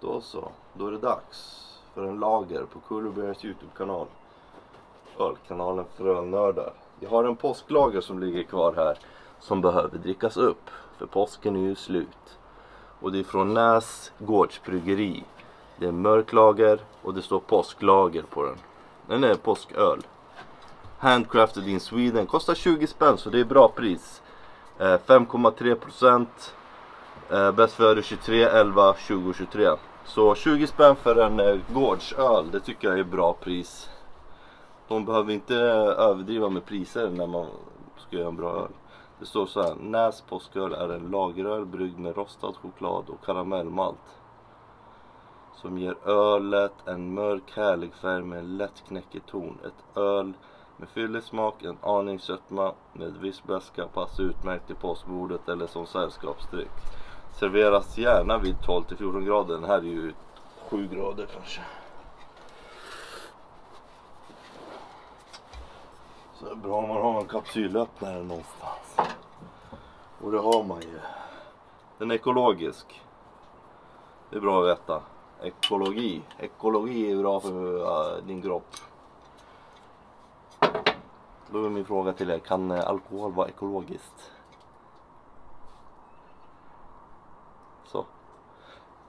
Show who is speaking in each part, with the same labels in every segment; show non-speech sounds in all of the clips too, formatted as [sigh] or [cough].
Speaker 1: Då så, då är det dags för en lager på Kullerbergs Youtube-kanal. Ölkanalen för ölnördar. Jag har en påsklager som ligger kvar här som behöver drickas upp. För påsken är ju slut. Och det är från Näs gårdsbryggeri. Det är mörklager och det står påsklager på den. Den är påsköl. Handcrafted in Sweden. Kostar 20 spänn så det är bra pris. Eh, 5,3 procent. Eh, bäst före 23, 11, 20, 23. Så 20 spänn för en eh, gårdsöl, det tycker jag är bra pris. De behöver inte eh, överdriva med priser när man ska göra en bra öl. Det står så här, Näs påsköl är en lageröl bryggd med rostad choklad och karamellmalt. Som ger ölet en mörk härlig färg med en lätt knäckig ton. Ett öl med fyllig smak, en aning sötma med viss beska passar utmärkt till påskbordet eller som sällskapsdryck. Serveras gärna vid 12 till 14 grader. Den här är ju 7 grader kanske. Så det är bra om man har en kapsylöppnare någonstans. Och det har man ju. Den är ekologisk. Det är bra att veta. Ekologi. Ekologi är bra för uh, din kropp. Då är min fråga till er, kan eh, alkohol vara ekologiskt? Så.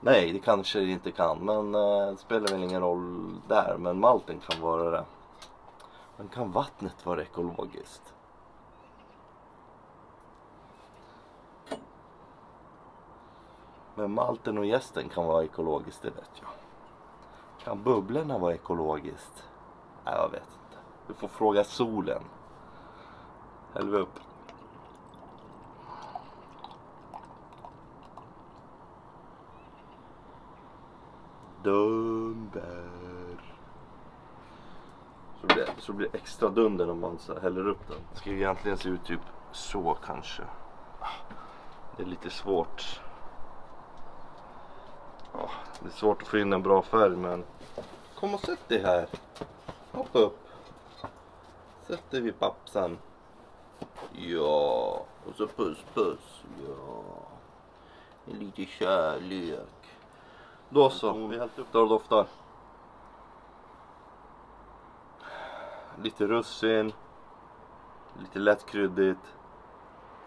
Speaker 1: Nej, det kanske det inte kan, men eh, det spelar väl ingen roll där. Men malten kan vara det. Men kan vattnet vara ekologiskt? Men malten och gästen kan vara ekologiskt, det vet jag. Kan bubblorna vara ekologiskt? Nej, jag vet inte. Du får fråga solen. Häll upp. Dunder. Så blir, det, så blir det extra dunder om man så häller upp den. Det ska ju egentligen se ut typ så kanske. Det är lite svårt. Ja, det är svårt att få in en bra färg men kom och sätt dig här. Hoppa upp. Sätt dig vid pappsan. Ja, och så puss puss. Ja. En lite kärlek. Då så, vi har hällt upp där och doftar. Lite russin. Lite lättkryddigt.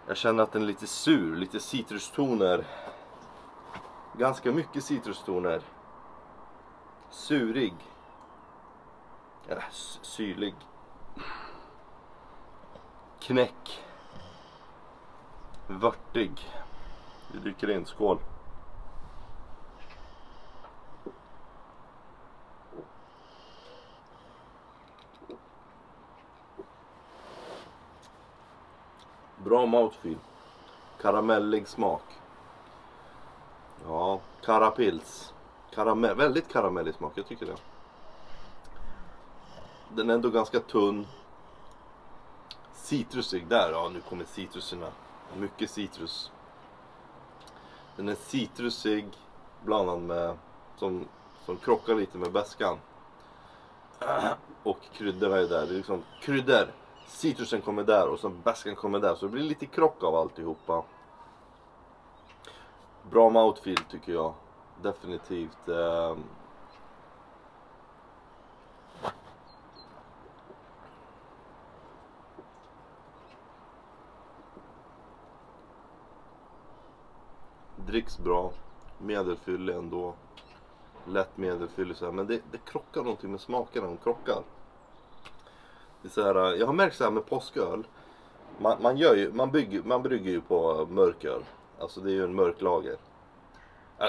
Speaker 1: Jag känner att den är lite sur, lite citrustoner. Ganska mycket citrustoner. Surig. Ja, syrlig. Knäck. Vörtig. Vi dricker in, skål. Bra mouthfeel. Karamellig smak. Ja, karapils. Karamell, väldigt karamellig smak, jag tycker det. Den är ändå ganska tunn. Citrusig, där ja nu kommer citruserna. Mycket citrus. Den är citrusig blandad med, som, som krockar lite med bäskan. [clears throat] Och kryddorna är där, det är liksom kryddor. Citrusen kommer där och sen bäskan kommer där så det blir lite krock av alltihopa. Bra mouthfeel tycker jag. Definitivt. Eh, dricks bra. Medelfyllig ändå. Lätt medelfyllig så här. Men det, det krockar någonting med smakerna. De krockar. Så här, jag har märkt så här med påsköl. Man, man, gör ju, man, bygger, man brygger ju på mörköl. Alltså det är ju en mörk lager. Äh,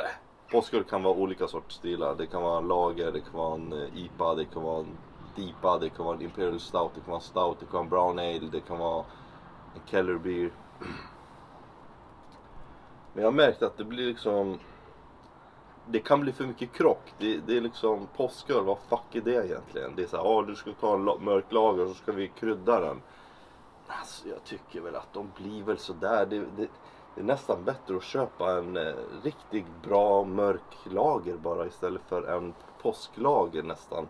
Speaker 1: påsköl kan vara olika sorters stilar. Det kan vara en lager, det kan vara en eh, IPA, det kan vara en DIPA, det kan vara en Imperial Stout, det kan vara en Stout, det kan vara en Brown Ale, det kan vara en Keller Beer. [clears throat] Men jag har märkt att det blir liksom det kan bli för mycket krock. Det, det är liksom påsköl, vad fuck är det egentligen? Det är så här, oh, du ska ta en la- mörk lager så ska vi krydda den. Alltså jag tycker väl att de blir väl sådär. Det, det, det är nästan bättre att köpa en eh, riktigt bra mörk lager bara istället för en påsklager nästan.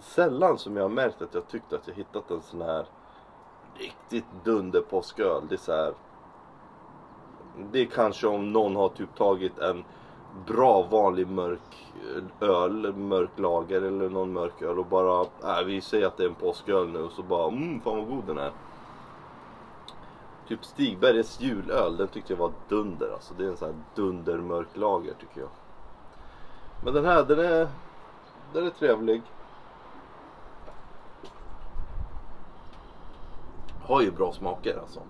Speaker 1: Sällan som jag har märkt att jag tyckte att jag hittat en sån här riktigt dunder påsköl. Det är så här. Det är kanske om någon har typ tagit en bra vanlig mörk eh, öl, mörk lager eller någon mörk öl och bara, äh, vi säger att det är en påsköl nu och så bara, mm fan vad god den är. Typ Stigbergets julöl, den tyckte jag var dunder alltså. Det är en sån här dundermörk lager tycker jag. Men den här, den är, den är trevlig. Har ju bra smaker alltså.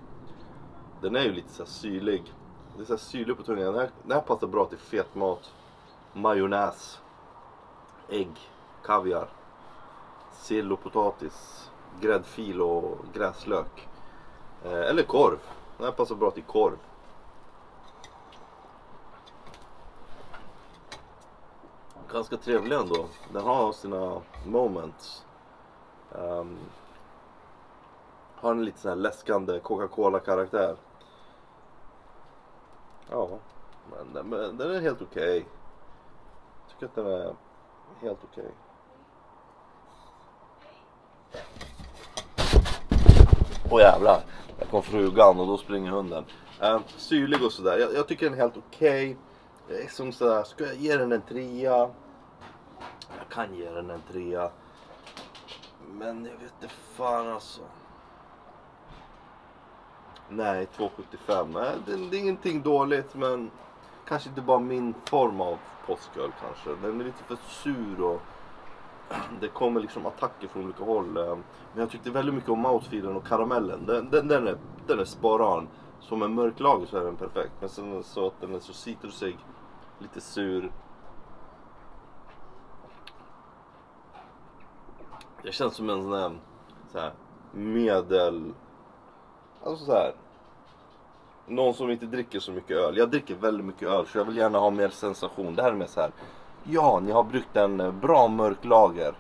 Speaker 1: Den är ju lite så här syrlig. Det är så här syrlig på tungan. Den här, den här passar bra till fet mat majonnäs, ägg, kaviar, sill och potatis, gräddfil och gräslök. Eh, eller korv. Den här passar bra till korv. Ganska trevlig ändå. Den har sina moments. Um, har en lite sån här läskande Coca-Cola karaktär. Ja, men, men den är helt okej. Okay. Tycker att den är helt okej. Okay. Åh jävlar, där kom frugan och då springer hunden. Uh, syrlig och sådär. Jag, jag, tycker den är helt okej. Okay. Som sådär, ska jag ge den en trea? Jag kan ge den en trea. Men jag vet inte fan alltså. Nej, 2,75. Det, det är ingenting dåligt men kanske inte bara min form av påsköl kanske. Den är lite för sur och [clears throat] det kommer liksom attacker från olika håll. Eh. Men jag tyckte väldigt mycket om mouthfeelen och karamellen. Den, den, den är, den är sparan. Som en mörk lager så är den perfekt. Men sen så att den är så citrusig, lite sur. Det känns som en sån här, så här medel... Alltså så här. Någon som inte dricker så mycket öl. Jag dricker väldigt mycket öl så jag vill gärna ha mer sensation. Det här är mer så här. Ja, ni har bryggt en eh, bra mörk lager.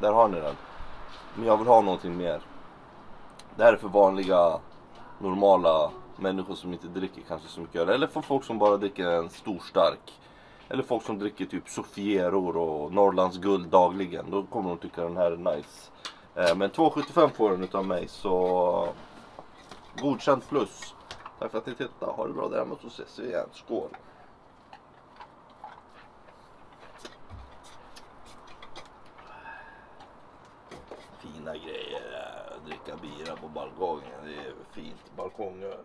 Speaker 1: Där har ni den. Men jag vill ha någonting mer. Det här är för vanliga, normala människor som inte dricker kanske så mycket öl. Eller för folk som bara dricker en stor stark. Eller folk som dricker typ Sofieror och Norrlands guld dagligen. Då kommer de tycka den här är nice. Eh, men 2,75 får den utav mig så godkänt plus. Tack för att ni tittade. Ha det bra där hemma så ses vi igen. Skål! Fina grejer. Dricka bira på balkongen. Det är fint. Balkongöl.